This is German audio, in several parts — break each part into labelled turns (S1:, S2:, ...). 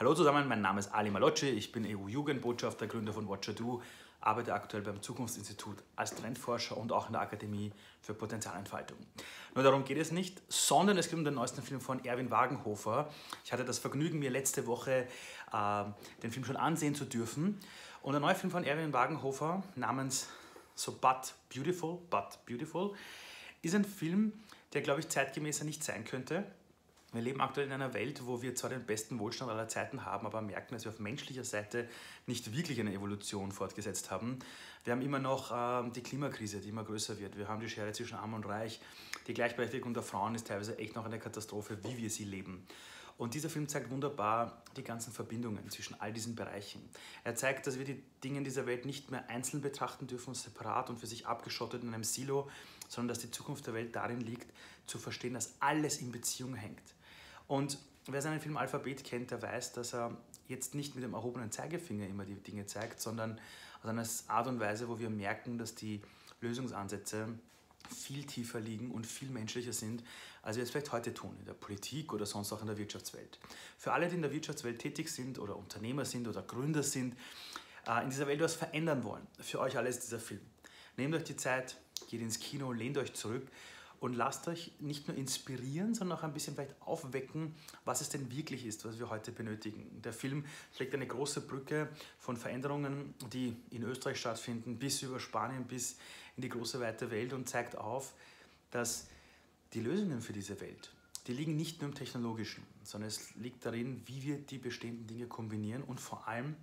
S1: Hallo zusammen, mein Name ist Ali Malocci, ich bin EU-Jugendbotschafter, Gründer von Watcher Do, arbeite aktuell beim Zukunftsinstitut als Trendforscher und auch in der Akademie für Potenzialentfaltung. Nur darum geht es nicht, sondern es geht um den neuesten Film von Erwin Wagenhofer. Ich hatte das Vergnügen, mir letzte Woche äh, den Film schon ansehen zu dürfen. Und der neue Film von Erwin Wagenhofer namens So But Beautiful, But Beautiful, ist ein Film, der, glaube ich, zeitgemäßer nicht sein könnte wir leben aktuell in einer Welt, wo wir zwar den besten Wohlstand aller Zeiten haben, aber merken, dass wir auf menschlicher Seite nicht wirklich eine Evolution fortgesetzt haben. Wir haben immer noch äh, die Klimakrise, die immer größer wird. Wir haben die Schere zwischen Arm und Reich. Die Gleichberechtigung der Frauen ist teilweise echt noch eine Katastrophe, wie wir sie leben. Und dieser Film zeigt wunderbar die ganzen Verbindungen zwischen all diesen Bereichen. Er zeigt, dass wir die Dinge in dieser Welt nicht mehr einzeln betrachten dürfen, separat und für sich abgeschottet in einem Silo, sondern dass die Zukunft der Welt darin liegt, zu verstehen, dass alles in Beziehung hängt. Und wer seinen Film Alphabet kennt, der weiß, dass er jetzt nicht mit dem erhobenen Zeigefinger immer die Dinge zeigt, sondern aus einer Art und Weise, wo wir merken, dass die Lösungsansätze viel tiefer liegen und viel menschlicher sind, als wir es vielleicht heute tun, in der Politik oder sonst auch in der Wirtschaftswelt. Für alle, die in der Wirtschaftswelt tätig sind oder Unternehmer sind oder Gründer sind, äh, in dieser Welt was verändern wollen, für euch alle ist dieser Film. Nehmt euch die Zeit, geht ins Kino, lehnt euch zurück und lasst euch nicht nur inspirieren, sondern auch ein bisschen vielleicht aufwecken, was es denn wirklich ist, was wir heute benötigen. Der Film schlägt eine große Brücke von Veränderungen, die in Österreich stattfinden, bis über Spanien, bis in die große weite Welt und zeigt auf, dass die Lösungen für diese Welt, die liegen nicht nur im Technologischen, sondern es liegt darin, wie wir die bestehenden Dinge kombinieren und vor allem,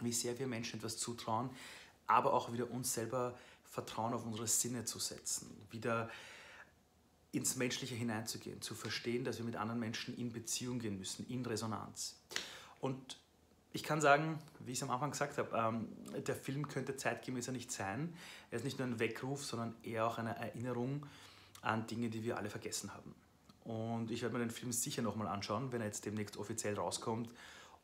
S1: wie sehr wir Menschen etwas zutrauen, aber auch wieder uns selber Vertrauen auf unsere Sinne zu setzen, wieder ins Menschliche hineinzugehen, zu verstehen, dass wir mit anderen Menschen in Beziehung gehen müssen, in Resonanz. Und ich kann sagen, wie ich es am Anfang gesagt habe, ähm, der Film könnte zeitgemäßer nicht sein. Er ist nicht nur ein Weckruf, sondern eher auch eine Erinnerung an Dinge, die wir alle vergessen haben. Und ich werde mir den Film sicher nochmal anschauen, wenn er jetzt demnächst offiziell rauskommt.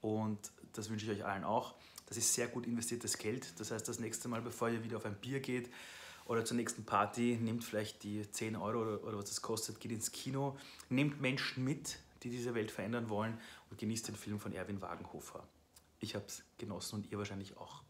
S1: Und das wünsche ich euch allen auch. Das ist sehr gut investiertes Geld. Das heißt, das nächste Mal, bevor ihr wieder auf ein Bier geht, oder zur nächsten Party, nehmt vielleicht die 10 Euro oder, oder was das kostet, geht ins Kino, nehmt Menschen mit, die diese Welt verändern wollen und genießt den Film von Erwin Wagenhofer. Ich habe es genossen und ihr wahrscheinlich auch.